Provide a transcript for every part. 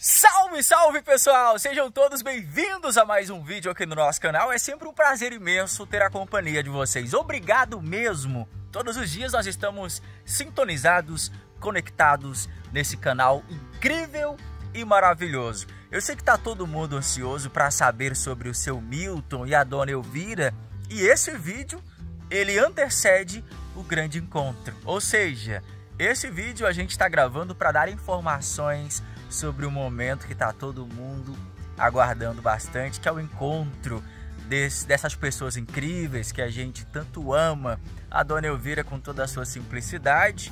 Salve, salve pessoal! Sejam todos bem-vindos a mais um vídeo aqui no nosso canal. É sempre um prazer imenso ter a companhia de vocês. Obrigado mesmo! Todos os dias nós estamos sintonizados, conectados nesse canal incrível e maravilhoso. Eu sei que tá todo mundo ansioso para saber sobre o seu Milton e a dona Elvira, e esse vídeo ele antecede o grande encontro. Ou seja, esse vídeo a gente está gravando para dar informações sobre o momento que está todo mundo aguardando bastante, que é o encontro desse, dessas pessoas incríveis que a gente tanto ama. A Dona Elvira com toda a sua simplicidade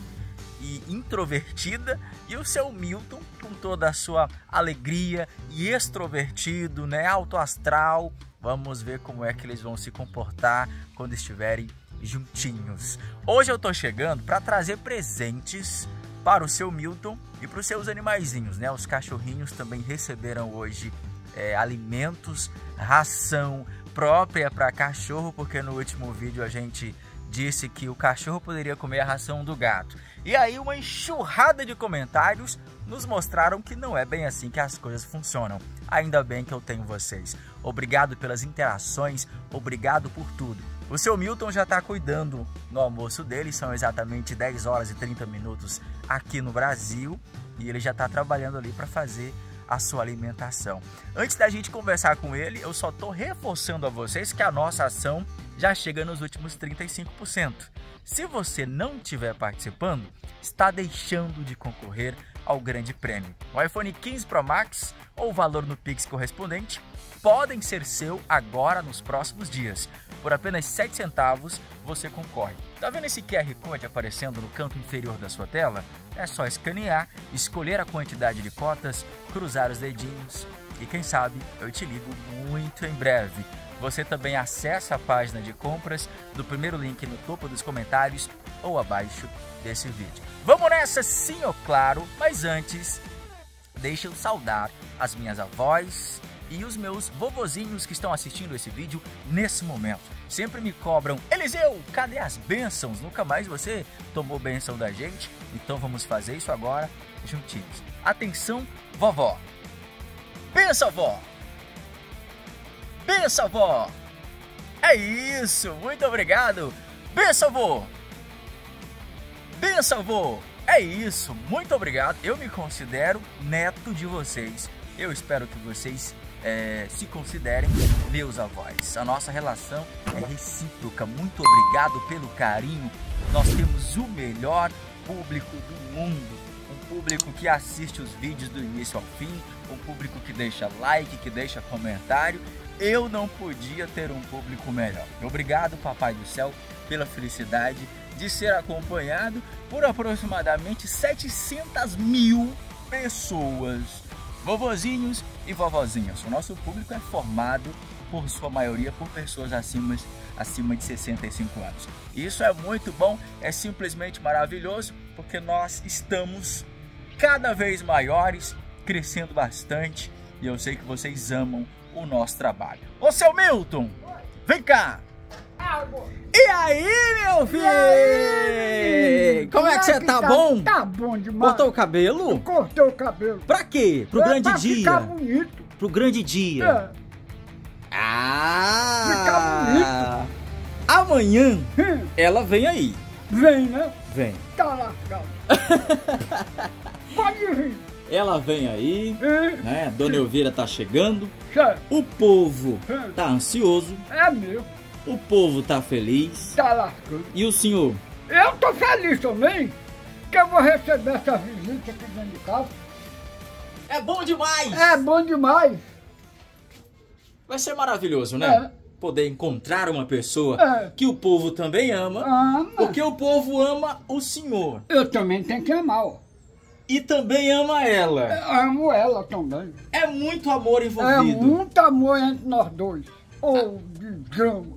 e introvertida e o seu Milton com toda a sua alegria e extrovertido, né, alto astral. Vamos ver como é que eles vão se comportar quando estiverem juntinhos. Hoje eu tô chegando para trazer presentes para o seu Milton e para os seus animaizinhos, né? Os cachorrinhos também receberam hoje é, alimentos, ração própria para cachorro, porque no último vídeo a gente disse que o cachorro poderia comer a ração do gato. E aí uma enxurrada de comentários nos mostraram que não é bem assim que as coisas funcionam. Ainda bem que eu tenho vocês. Obrigado pelas interações, obrigado por tudo. O seu Milton já está cuidando no almoço dele, são exatamente 10 horas e 30 minutos aqui no Brasil e ele já está trabalhando ali para fazer a sua alimentação. Antes da gente conversar com ele, eu só estou reforçando a vocês que a nossa ação já chega nos últimos 35%. Se você não estiver participando, está deixando de concorrer ao grande prêmio. O iPhone 15 Pro Max ou o valor no Pix correspondente podem ser seu agora nos próximos dias. Por apenas 7 centavos você concorre. Tá vendo esse QR Code aparecendo no canto inferior da sua tela? É só escanear, escolher a quantidade de cotas, cruzar os dedinhos e quem sabe eu te ligo muito em breve. Você também acessa a página de compras do primeiro link no topo dos comentários ou abaixo desse vídeo. Vamos nessa sim, ou claro, mas antes, deixa eu saudar as minhas avós, e os meus vovozinhos que estão assistindo esse vídeo nesse momento. Sempre me cobram, Eliseu, cadê as bênçãos? Nunca mais você tomou bênção da gente, então vamos fazer isso agora juntinhos. Atenção, vovó. Benção, vó. Benção, vó. É isso, muito obrigado. Benção, vô. Benção, vô. É isso, muito obrigado. Eu me considero neto de vocês. Eu espero que vocês é, se considerem meus avós. A nossa relação é recíproca. Muito obrigado pelo carinho. Nós temos o melhor público do mundo. Um público que assiste os vídeos do início ao fim, um público que deixa like, que deixa comentário. Eu não podia ter um público melhor. Obrigado, Papai do Céu, pela felicidade de ser acompanhado por aproximadamente 700 mil pessoas vovozinhos e vovozinhas. O nosso público é formado, por sua maioria, por pessoas acima, acima de 65 anos. Isso é muito bom, é simplesmente maravilhoso, porque nós estamos cada vez maiores, crescendo bastante, e eu sei que vocês amam o nosso trabalho. Ô, seu Milton, vem cá! E aí, meu filho? Aí, Como é que você é tá, tá bom? Tá bom demais. Cortou o cabelo? Eu cortei o cabelo. Pra quê? Pro é grande pra dia? ficar bonito. Pro grande dia? É. Ah! Ficar bonito. Amanhã Hum, ela vem aí. Vem, né? Vem. Tá lascado. Pode vir. Ela vem aí, né? Dona Elvira tá chegando. O povo tá ansioso. É meu. O povo tá feliz. Tá lascado. E o senhor? Eu tô feliz também que eu vou receber essa visita aqui dentro de casa. É bom demais! É bom demais. Vai ser maravilhoso, né? É. Poder encontrar uma pessoa É. que o povo também ama. Ama. Porque o povo ama o senhor. Eu também tenho que amar, ó. E também ama ela. Eu amo ela também. É muito amor É envolvido. muito amor entre nós dois. Ô, digamos.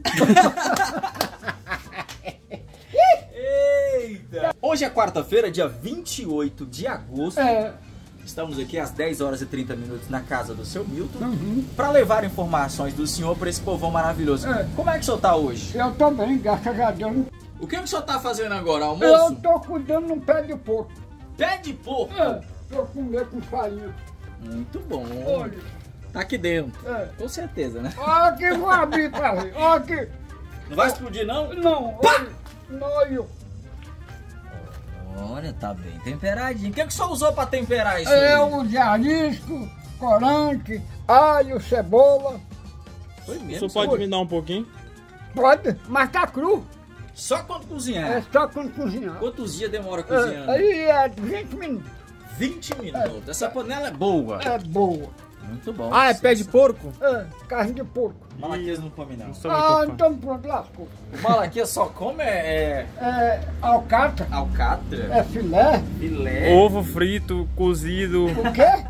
Eita! Hoje é quarta-feira, dia 28 de agosto. É. Estamos aqui às 10 horas e 30 minutos na casa do seu Milton Uhum. para levar informações do senhor para esse povão maravilhoso. É. Como é que o senhor tá hoje? Eu também, graças a Deus. O que, que o senhor tá fazendo agora? Eu Almoço? tô cuidando de um pé de porco. Pé de porco? É. Tô comendo com farinha. Muito bom. Olha. Tá aqui dentro. É. Com certeza, né? Olha aqui, vou abrir pra ver. Olha aqui. Não vai explodir, não? Não, olha. Olha. Olha, tá bem temperadinho. O que, que você usou pra temperar isso aí? Eu usei arisco, corante, alho, cebola. Foi O mesmo. senhor pode me dar um pouquinho? Pode, mas tá cru. Só quando cozinhar. É só quando cozinhar. Quantos dias demora É, cozinhando? aí é 20 minutos. 20 minutos. Essa panela é boa. É boa. Muito bom. Ah, é pé de porco? É, carne de porco. Malaquias não come, não. Não Ah, então pronto, lascou. O Malaquias só come é, É alcatra, é alcatra, é filé. filé. Ovo frito, cozido. O quê?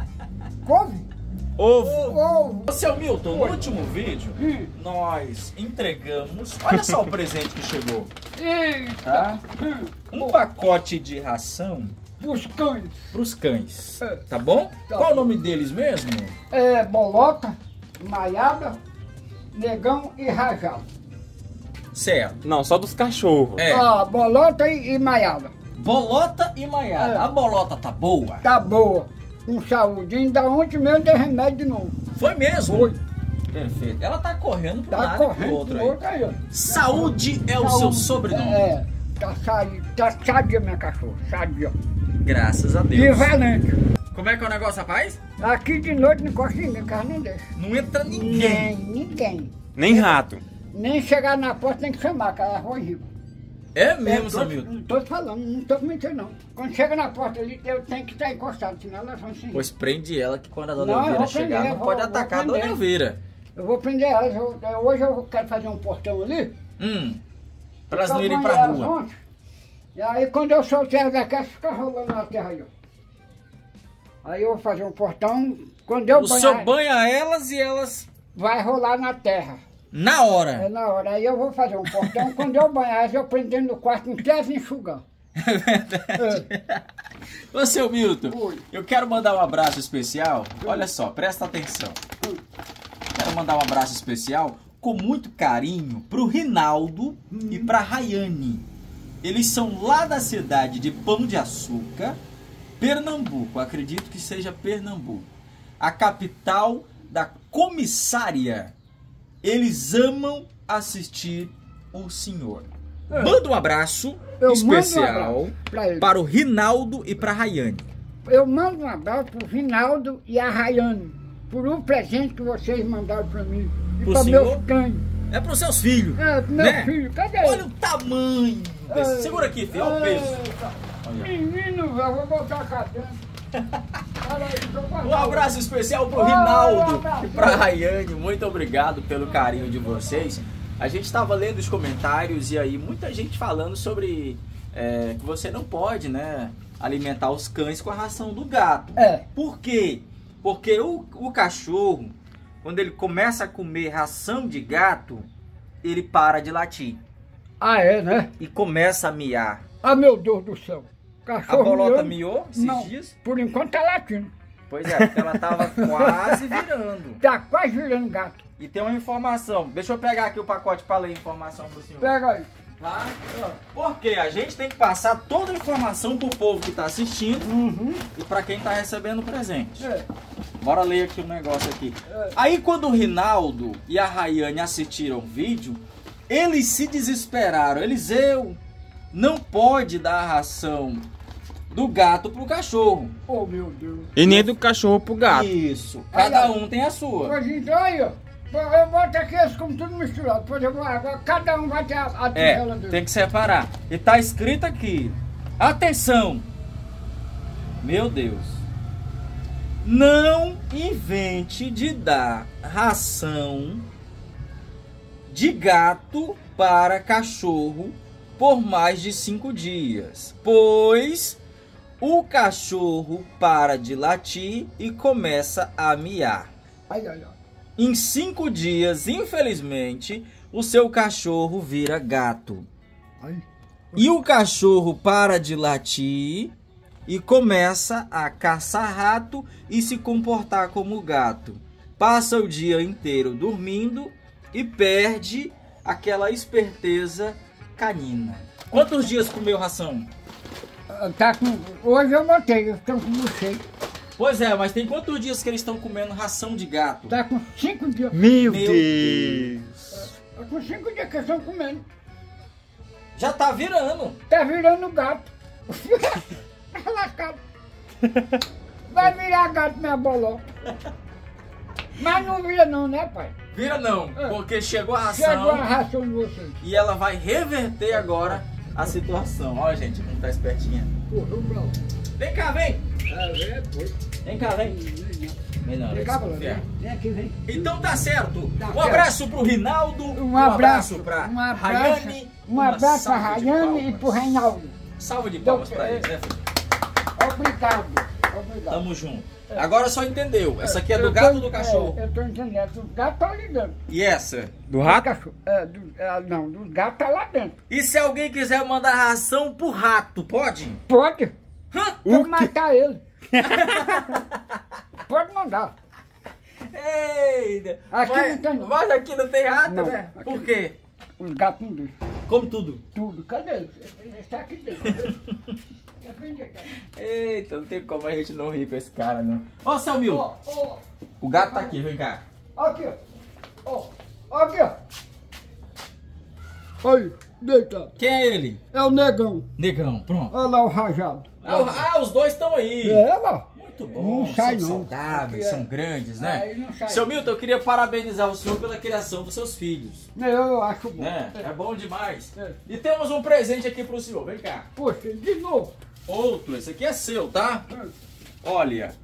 Ovo. Ovo. Ô, seu Milton, no último vídeo, Hum. nós entregamos. Olha só o presente que chegou. Eita. Tá? Um pacote de ração Os cães. pros cães. É. Tá bom? Tá. Qual o nome deles mesmo? É bolota, maiada, negão e rajado. Certo. Não, só dos cachorros. É. Ah, bolota e, e maiada. Bolota e maiada. É. A bolota tá boa? Tá boa. Com saúde. Ainda ontem mesmo dei remédio de novo. Foi mesmo? Foi. Perfeito. Ela tá correndo pro Tá lado e pro correndo outro pro aí. outro aí. Saúde é o seu Saúde. sobrenome. É. Tá, tá sadia minha cachorra. Sadia. Graças a E Deus. valente. Como é que é o negócio, rapaz? Aqui de noite não encosta ninguém, carro não deixa. Não entra ninguém. Nem, ninguém. Nem rato. Nem chegar na porta tem que chamar, que ela é horrível. É mesmo, tô- Milton? Não tô falando, não tô mentindo não. Quando chega na porta ali, eu tenho que estar encostado, senão elas vão se Pois prende ela que quando a dona Não, Elvira chegar prender, não vou- pode vou atacar a dona. Elvira. Eu vou prender elas. eu- eu- hoje eu quero fazer um portão ali. Hum. Pra elas não irem pra rua. ontem. E aí quando eu soltei elas daqui, elas ficam rolando na terra aí, ó. Aí eu vou fazer um portão. Quando eu O senhor banhar, banha elas e elas vai rolar na terra. Na É hora. na hora. Aí eu vou fazer um portão. quando eu banhar eu prendo dentro do quarto inteiro enxugando. É verdade. Ô, seu Milton, Oi. eu quero mandar um abraço especial. Olha só, presta atenção. Quero mandar um abraço especial com muito carinho pro Rinaldo e pra Rayane. Eles são lá da cidade de Pão de Açúcar, Pernambuco. Acredito que seja Pernambuco. A capital da comissária. Eles amam assistir o senhor. É. Manda um abraço Eu mando um especial abraço para o Rinaldo e para a Rayane. Eu mando um abraço pro Rinaldo e a Rayane. Por um presente que vocês mandaram pra mim. E senhor? meus cães. É para os seus filhos. É, pro meu né? filho. Cadê Olha o tamanho desse. É. Segura aqui, filho. Olha o peso. Olha. Menino, eu vou botar cá dentro. Um abraço especial pro Rinaldo e pra Rayane. Muito obrigado pelo carinho de vocês. A gente estava lendo os comentários e aí muita gente falando sobre é, que você não pode, né, alimentar os cães com a ração do gato. É. Por quê? Porque o, o cachorro, quando ele começa a comer ração de gato, ele para de latir Ah, é, né? e começa a miar. Ah, meu Deus do céu. A Cachorro bolota miou? esses Não, dias? por enquanto tá latindo. Pois é, porque ela tava quase virando. Tá quase virando gato. E tem uma informação. Deixa eu pegar aqui o pacote para ler a informação pro senhor. Pega aí. Tá? Porque a gente tem que passar toda a informação pro povo que tá assistindo Uhum. e para quem tá recebendo o presente. É. Bora ler aqui um negócio aqui. É. Aí quando o Rinaldo e a Rayane assistiram o vídeo, eles se desesperaram. Eliseu não pode dar a ração do gato pro cachorro. Oh, meu Deus. E nem do cachorro pro gato. Isso. Aí, Cada ó. um tem a sua. Pois então aí, ó. Eu boto aqui eles como tudo misturado. Depois eu vou agora, cada um vai ter a, a tigela É, dele. tem que separar. E tá escrito aqui. Atenção! Meu Deus. Não invente de dar ração de gato para cachorro por mais de cinco dias, pois o cachorro para de latir e começa a miar. Ai, ai, ai. Em cinco dias, infelizmente, o seu cachorro vira gato. E o cachorro para de latir e começa a caçar rato e se comportar como gato. Passa o dia inteiro dormindo e perde aquela esperteza canina. Quantos dias comeu ração? Ah, Tá com... Hoje eu botei, eu estou com você. Pois é, mas tem quantos dias que eles estão comendo ração de gato? Tá com cinco dias. Meu, Meu Deus. Tá com cinco dias que eles estão comendo. Já tá virando. Tá virando gato. Vai virar gato minha bolota. Mas não vira não, né, pai? Vira não, É. porque chegou a ração Chegou a ração de vocês. e ela vai reverter agora a situação. Olha, gente, como tá espertinha. Vem cá, vem. É. Vem cá, vem. Vem cá, vem. Vem aqui, vem. Então tá certo. Tá um certo. abraço pro Rinaldo. Um abraço, pra um abraço, Rayane. um abraço pra Rayane e pro Reinaldo. Salva de palmas pra eles, né, filho? Obrigado, obrigado. Tamo junto. Agora só entendeu. Essa aqui é do gato ou do cachorro? É, eu tô entendendo. Do gato tá ali dentro. E essa? Do Do rato? cachorro. É, do, é, não, do gato tá lá dentro. E se alguém quiser mandar ração pro rato, pode? Pode. Hã? Matar ele. Pode mandar. Eita! Aqui mas, não tem, mas aqui não tem rato, Não, né? aqui Por quê? Os gatos não deixam. Como tudo. Tudo. Cadê ele? Ele está aqui dentro. Eita, não tem como a gente não rir com esse cara, não. Ó, seu Mil, Ó, ó, o gato tá aqui, vem cá. aqui, ó. Ó, aqui, ó. Aí, deitado. Quem é ele? É o negão. Negão, pronto. Olha lá o rajado. Ah, ah, os dois estão aí. É, lá. Muito bom, Não sai, são não. saudáveis, é- são grandes, né? Seu Milton, eu queria parabenizar o senhor pela criação dos seus filhos. Eu, eu acho bom. Né? É bom demais. É. E temos um presente aqui pro senhor, vem cá. Poxa, de novo. Outro, esse aqui é seu, tá? Olha,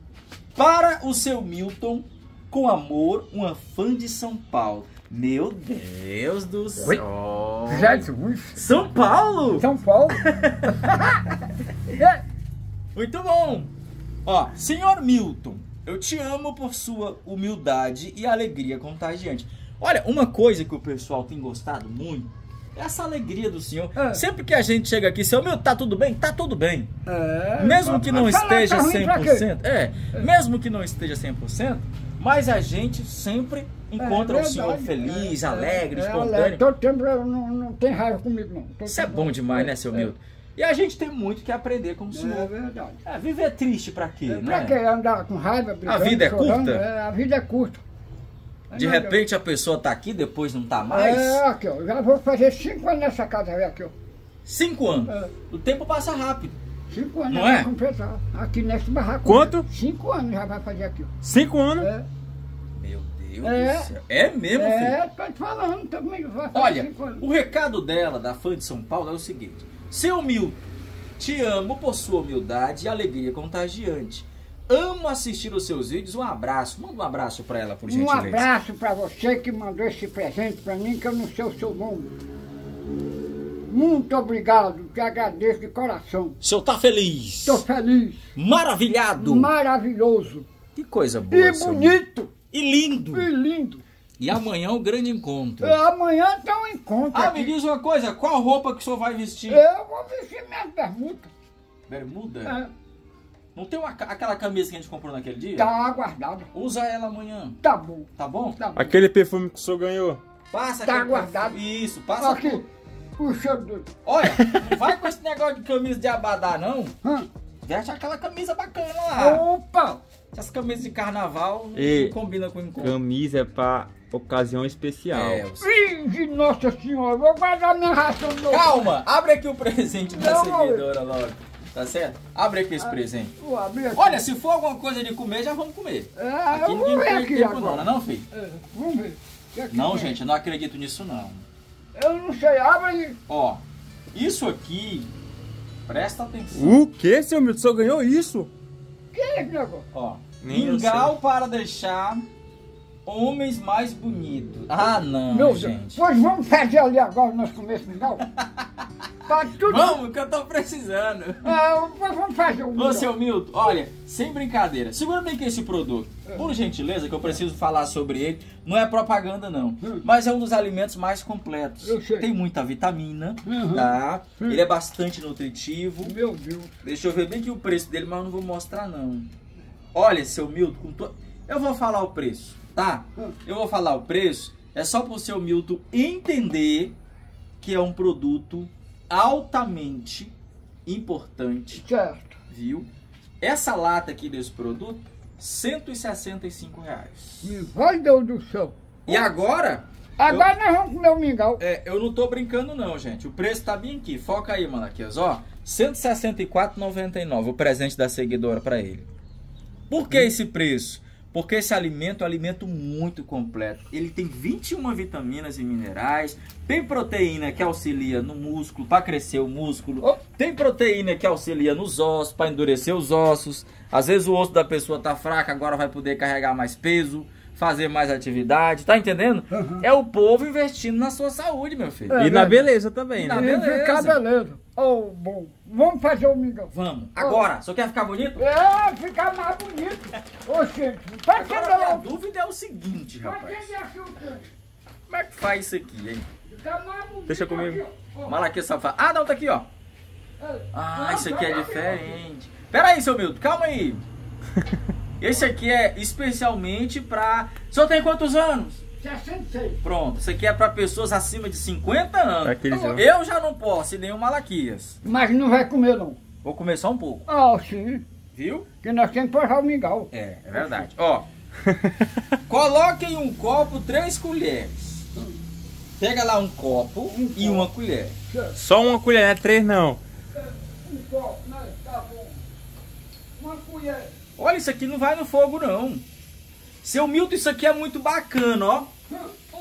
para o seu Milton, com amor, uma fã de São Paulo. Meu Deus do céu. Jesus. São Paulo? São Paulo. É, Muito bom. Ó, senhor Milton, eu te amo por sua humildade e alegria contagiante. Olha, uma coisa que o pessoal tem gostado muito essa alegria do senhor. É. Sempre que a gente chega aqui, seu Milton, tá tudo bem? Tá tudo bem. é, Mesmo que não esteja tá ruim pra quê? 100%, é, mesmo que não esteja 100%, mas a gente sempre encontra É o senhor feliz, é, alegre, é, espontâneo. alegre. Todo tempo não, não tem raiva comigo, não. Todo Isso é bom demais, né, seu É, Milton? E a gente tem muito que aprender com o É, senhor. é verdade. É, viver triste pra quê, É, né? pra que andar com raiva, brigando, vida é chorando? curta? É, a vida é curta. De Não, repente a pessoa tá aqui, depois não tá mais. É, aqui, ó. Já vou fazer cinco anos nessa casa aqui, ó. Cinco anos. É. O tempo passa rápido. Cinco anos Não é? completar. Aqui nesse barraco. Quanto? Cinco anos já vai fazer aqui, ó. Cinco anos? É, Meu Deus É. do céu. É mesmo, filho? é tô te falando, também vai fazer Olha, cinco anos. o recado dela, da fã de São Paulo, é o seguinte: Seu Milton, te amo por sua humildade e alegria contagiante. Amo assistir os seus vídeos. Um abraço. Manda um abraço pra ela, por Um gentileza. abraço pra você que mandou esse presente pra mim, que eu não sei o seu nome. Muito obrigado, te agradeço de coração. O senhor tá feliz? Estou feliz, Maravilhado. maravilhoso, Que coisa boa, e bonito, E lindo. e lindo. E amanhã é o grande encontro. É, Amanhã tem um encontro Ah, aqui. me diz uma coisa, qual roupa que o senhor vai vestir? Eu vou vestir minha bermuda. Bermuda? É, Não tem uma, aquela camisa que a gente comprou naquele dia? tá aguardado. Usa ela amanhã, Tá bom, tá bom? tá bom. Aquele perfume que o senhor ganhou. Passa Tá aquele- guardado. Isso, passa Aqui, cheiro do... Olha, não vai com esse negócio de camisa de abadá, não. Hã? Veste aquela camisa bacana lá. Opa! Essas camisas de carnaval não, E- não combinam com o encontro. Camisa é pra ocasião especial. É, Ih, Nossa Senhora, vou guardar minha ração. Calma, abre aqui o presente da seguidora logo. Tá certo? Abre aqui esse presente. Vou abrir aqui. Olha, se for alguma coisa de comer, já vamos comer. É, Aqui eu ninguém vou ver perde aqui tempo não, agora. não, não, filho? É, vamos ver. Aqui Não, tem? gente, eu não acredito nisso não. Eu não sei, abre aí. Ó, isso aqui, presta atenção. O que, seu Milton? O senhor ganhou isso? Que é esse negócio? Ó, Nem eu mingau para deixar homens mais bonitos. Ah, não, Meu Deus. gente. Pois vamos fazer ali agora o nosso começo mingau? Tá tudo... Vamos, que eu tô precisando. Ah, vamos fazer o Ô, seu Milton, olha, sem brincadeira, segura bem que esse produto, por gentileza, que eu preciso falar sobre ele, não é propaganda não, Hum. mas é um dos alimentos mais completos. Eu sei. Tem muita vitamina, Uhum. tá? Ele é bastante nutritivo. Meu Deus. Deixa eu ver bem que o preço dele, mas eu não vou mostrar não. Olha, seu Milton, com to... eu vou falar o preço, tá? Hum. Eu vou falar o preço, é só pro seu Milton entender que é um produto altamente importante Certo. viu? Essa lata aqui desse produto, 165 reais. Meu Deus do céu. E agora, Agora nós vamos comer o mingau. é, eu não tô brincando não, gente. O preço tá bem aqui. Foca aí, Malaquias, ó. R$ 164,99 o presente da seguidora para ele. Por que esse preço? Porque esse alimento é um alimento muito completo. Ele tem 21 vitaminas e minerais, tem proteína que auxilia no músculo para crescer o músculo, Oh. tem proteína que auxilia nos ossos para endurecer os ossos. Às vezes o osso da pessoa tá fraco, agora vai poder carregar mais peso, fazer mais atividade, tá entendendo? Uhum. É o povo investindo na sua saúde, meu filho. É e na beleza também, E na né? E ficar beleza. beleza. Oh, bom. Vamos fazer o mingau. Vamos. Agora, só quer ficar bonito? É, ficar mais bonito. Ô, gente, pra que Agora, a não? dúvida é o seguinte, Pra rapaz. Como é que faz isso aqui, hein? ficar mais bonito? Deixa comigo. Malaquias safado. Ah, não, tá aqui, ó. É. Ah, Não, isso aqui é tá diferente. Pera aí, seu Milton, calma aí. Esse aqui é especialmente pra. O senhor tem quantos anos? 66. Pronto, isso aqui é pra pessoas acima de 50 anos. Aqueles ó. Eu já não posso, e nem o Malaquias. Mas não vai comer, não. Vou comer só um pouco, Ah, sim. viu? Que nós temos que passar o mingau. É, é verdade. Ó, coloque em um copo três colheres. Pega lá um copo e uma colher. Só uma colher, não é três não. Um copo, né? Tá bom. Uma colher. Olha, isso aqui não vai no fogo, não. Seu Milton, isso aqui é muito bacana, ó.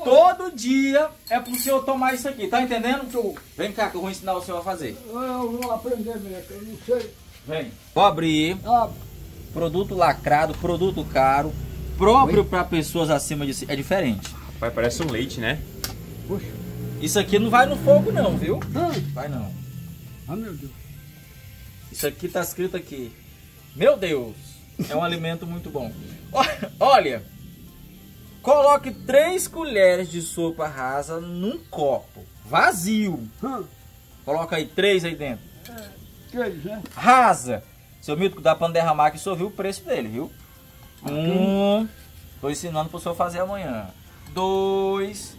Todo dia é pro senhor tomar isso aqui, tá entendendo? Vem cá que eu vou ensinar o senhor a fazer. Eu vou aprender mesmo, eu não sei. Vem. Vou abrir. Ah, Produto lacrado, produto caro, próprio para pessoas acima de si. É diferente. Rapaz, parece um leite, né? puxa. Isso aqui não vai no fogo, não, viu? Ah, Vai não. ah, meu Deus. Isso aqui tá escrito aqui. Meu Deus, é um alimento muito bom. Olha, coloque três colheres de sopa rasa num copo vazio. Coloca aí três aí dentro. três, né? Rasa. Seu Milton, dá pra derramar que senhor viu o preço dele, viu? Um. Tô ensinando pro senhor fazer amanhã. Dois.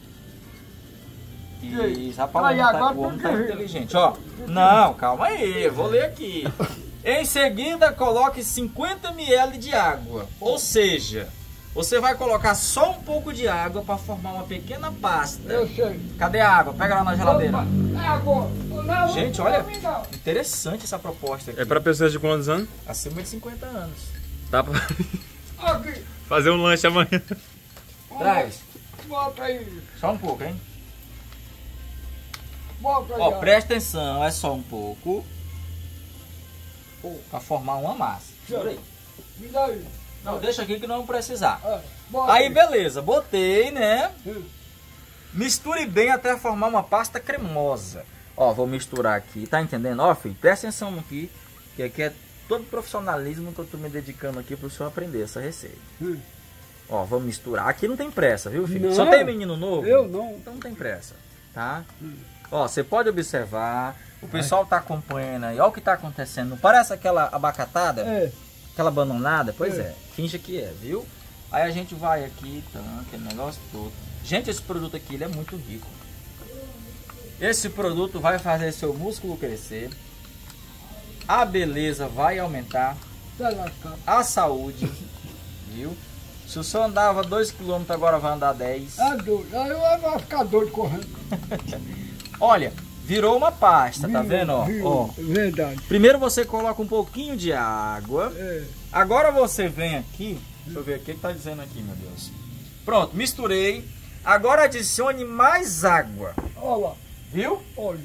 Isso, rapaz, o homem tá, o homem tá inteligente, ó. Não, calma aí, eu vou ler aqui. Em seguida, coloque 50 ml de água. Ou seja, você vai colocar só um pouco de água para formar uma pequena pasta. Eu sei. Cadê a água? Pega lá na geladeira. É agora. Não, Gente, olha. Interessante essa proposta aqui. É pra pessoas de quantos anos? Acima de 50 anos. Dá pra Aqui. fazer um lanche amanhã. Traz. Bota aí. Só um pouco, hein? Bota aí. Ó. presta atenção, é só um pouco. Pra formar uma massa. Não, deixa aqui que não precisar. É, Aí, beleza. Botei, né? Hum. Misture bem até formar uma pasta cremosa. Ó, vou misturar aqui. Tá entendendo? Ó, filho, presta atenção aqui. Que aqui é todo profissionalismo que eu tô me dedicando aqui pro senhor aprender essa receita. Hum. Ó, vamos misturar. Aqui não tem pressa, viu, filho? Não. Só tem menino novo? Eu não. Então não tem pressa, tá? Ó, você pode observar, o pessoal tá acompanhando aí, ó o que tá acontecendo. Não parece aquela abacatada? É. Aquela bananada? Pois É. é, finge que é, viu? Aí a gente vai aqui, tá, aquele negócio todo. Gente, esse produto aqui, ele é muito rico. Esse produto vai fazer seu músculo crescer, a beleza vai aumentar, a saúde, viu? Se o senhor andava 2km, agora vai andar 10. É doido. Aí eu vou ficar doido correndo. Olha, virou uma pasta, tá Viu, vendo? Ó, viu. ó. Verdade. Primeiro você coloca um pouquinho de água. É. Agora você vem aqui. Deixa eu ver o que tá dizendo aqui, meu Deus. Pronto, misturei. Agora adicione mais água. Olha lá. Viu? Olha.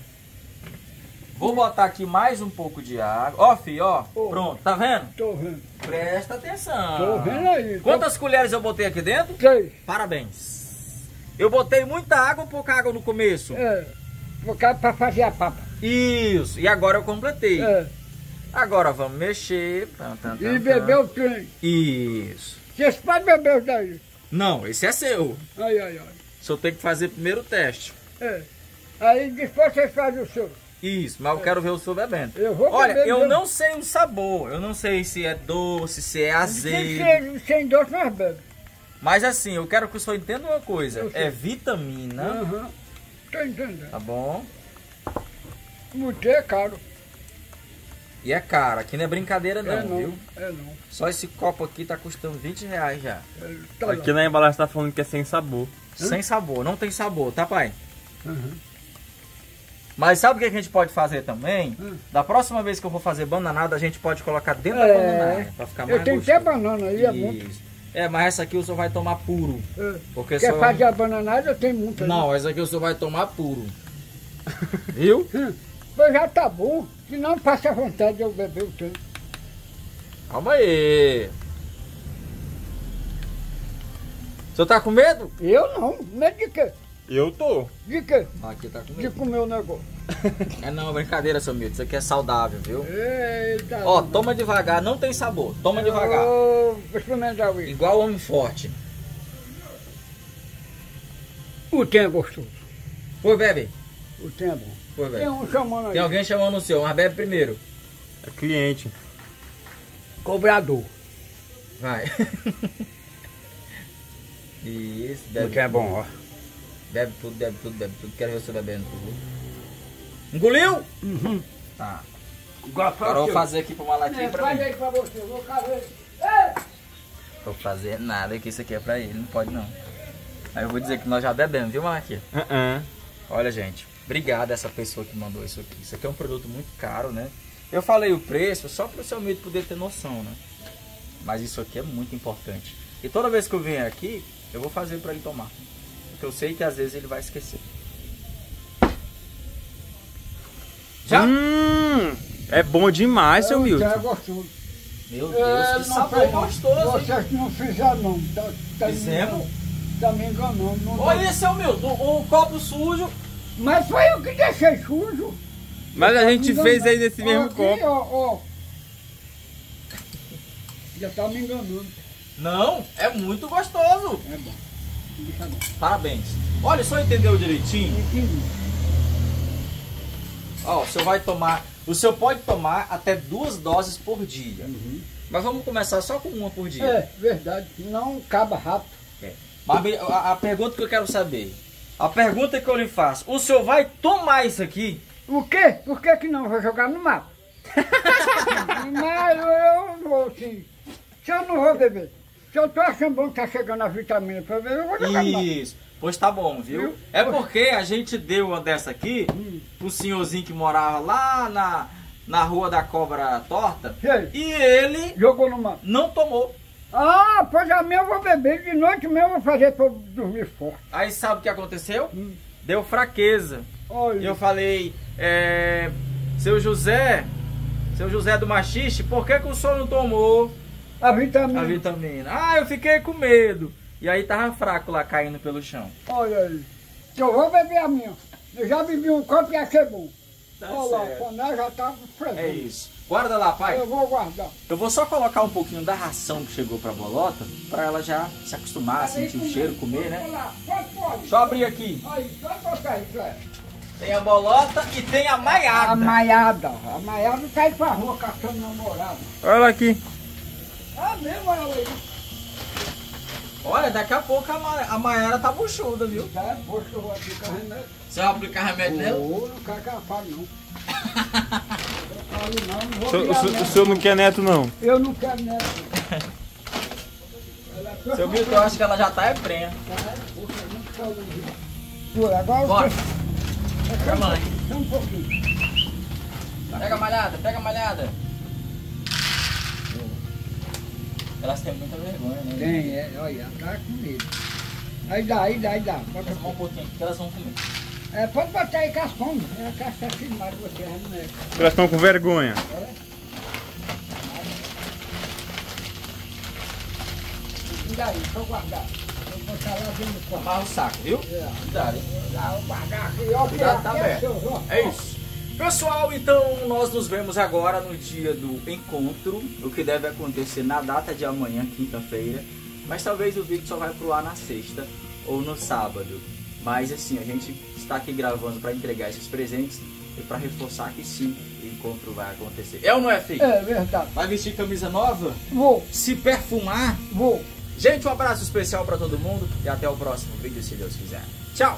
Vou botar aqui mais um pouco de água. Ó, filho, ó. Pronto, tá vendo? Tô vendo. Presta atenção. Tô vendo aí. Tô- Quantas colheres eu botei aqui dentro? Três. Parabéns. Eu botei muita água ou pouca água no começo? É. Pra fazer a papa. Isso. E agora eu completei. É. Agora vamos mexer. Tan, tan, tan, E beber o tan. Isso. Vocês podem beber os daí. Não, esse é seu. Ai, ai, ai. Só tem que fazer primeiro o teste. É. Aí depois vocês fazem o seu. Isso, mas eu quero ver o seu bebendo. Eu vou Olha, beber eu mesmo. não sei o sabor. Eu não sei se é doce, se é azedo. ser sem doce, nós bebemos. Mas assim, eu quero que o senhor entenda uma coisa. É vitamina, Aham. Tô entendendo. tá bom? Muito é caro. E é caro, aqui não é brincadeira não, é não, viu? é não. Só esse copo aqui tá custando 20 reais já. É, tá Aqui na embalagem tá falando que é sem sabor. Sem sabor, não tem sabor, tá pai? Uhum. Mas sabe o que a gente pode fazer também? Hum. Da próxima vez que eu for fazer bananada, a gente pode colocar dentro da É. bananada, pra ficar mais Eu tenho até gostoso. banana aí, é muito. É, mas essa aqui o senhor vai tomar puro. É. Porque Quer só... fazer a bananada, eu tenho muito. aí. Não, essa aqui o senhor vai tomar puro. Viu? Hum. Pois já tá bom. Se não, passa a vontade de eu beber o tanto. Calma aí. O senhor tá com medo? Eu não. Medo de quê? Eu tô. De quê? Aqui tá com De comer o negócio. É não, brincadeira, seu Milton. Isso aqui é saudável, viu? Eita. Ó, toma devagar, não tem sabor. Toma devagar. Vou experimentar isso. Igual homem forte. O tem é gostoso. Foi, bebe. O tem é bom. Foi, Tem bebe. um chamando aí. Tem alguém chamando o seu, mas bebe primeiro. É cliente. Cobrador. Vai. Isso, O bebe. tem é bom, ó. Bebe tudo, bebe tudo, bebe tudo. Quero ver você bebendo tudo. Engoliu? Uhum. Tá. Agora eu vou fazer aqui pro malaquinho É, pra faz mim. aí pra você, eu vou fazer. Ei! Vou fazer nada, que isso aqui é pra ele, não pode não. Aí eu vou dizer que nós já bebemos, viu, Malaquinha? Uh Olha, gente, obrigado a essa pessoa que mandou isso aqui. Isso aqui é um produto muito caro, né? Eu falei o preço só para o seu amigo poder ter noção, né? Mas isso aqui é muito importante. E toda vez que eu venho aqui, eu vou fazer para ele tomar. Porque eu sei que às vezes ele vai esquecer. Já? Hum, é bom demais, seu o é Milton. gostoso. Meu Deus, É, que não sabor fez- gostoso, hein? Vocês não fizeram não. Tá, tá Fizemos? Tá me enganando. Não tá- Olha esse é o meu, um copo sujo. Mas foi eu que deixei sujo. Mas a Tá gente fez aí nesse mesmo Aqui, copo. Ó, ó. Já tá me enganando. Não, é muito gostoso. É bom. Parabéns. Olha, só entendeu direitinho? Entendi. Ó, o senhor vai tomar. O senhor pode tomar até duas doses por dia. Uhum. Mas vamos começar só com uma por dia. É, verdade. Não acaba rápido. Mas me- a, a pergunta que eu quero saber. A pergunta que eu lhe faço. O senhor vai tomar isso aqui? O quê? Por que que não? Vou jogar no mato. Mas eu vou sim. Se eu não vou beber. Se eu tô achando bom que tá chegando a vitamina pra beber, eu vou jogar. Isso. Pois tá bom, viu? Viu? É porque a gente deu uma dessa aqui Hum. pro senhorzinho que morava lá na, na rua da cobra torta. Sei. E ele Jogou no mato. não tomou. Ah, pois a minha eu vou beber. De noite mesmo eu vou fazer pra eu dormir forte. Aí sabe o que aconteceu? Hum. Deu fraqueza. Olha. Eu falei, é, seu José, seu José do Machixe, por que, que o senhor não tomou A vitamina. a vitamina? Ah, eu fiquei com medo. E aí tava fraco lá caindo pelo chão. Olha aí. Eu vou beber a minha. Eu já bebi um copo e achei bom. Tá Olha lá, quando ela já tá presente. É isso. Guarda lá, pai. Eu vou guardar. Eu vou só colocar um pouquinho da ração que chegou pra bolota, pra ela já se acostumar, sentir o cheiro, comer, né? Lá, pode, pode. Eu abrir aqui. Aí, só botar isso, é. Tem a bolota e tem a maiada. A maiada. A maiada tá aí pra rua caçando namorado. Olha aqui. Ah, mesmo ela aí. Olha, daqui a pouco a, Ma a Maiara tá buchuda, viu? Tá, poxa, eu vou aplicar remédio. Você vai aplicar remédio nela? Ô, não quero que ela fale, não. Eu falo não, não O vou senhor, o senhor- o neto. senhor não quer neto, não? Eu não quero neto. É Seu Milton, eu acho que ela já tá é prenha. Tá, agora Bora. a pouquinho. Pega a malhada, pega a malhada. Elas têm muita vergonha, né? Tem, é, olha, tá com medo. Aí dá, aí dá, aí dá. Bota, um pouquinho aqui que elas vão comer. é, pode botar aí. Ela quer ser filmada você, não é? Elas estão com vergonha. E daí, só guardar. Vou botar lá dentro do quarto. Amarra o saco, viu? É. Cuidado, vou guardar aqui, ó. Cuidado, tá é aberto. É isso. Pessoal, então nós nos vemos agora no dia do encontro, o que deve acontecer na data de amanhã, quinta-feira. Mas talvez o vídeo só vai pro ar na sexta ou no sábado. Mas assim, a gente está aqui gravando para entregar esses presentes e para reforçar que sim, o encontro vai acontecer. É ou não é, filho? É verdade. Vai vestir camisa nova? Vou, Se perfumar? vou. Gente, um abraço especial para todo mundo e até o próximo vídeo, se Deus quiser. Tchau!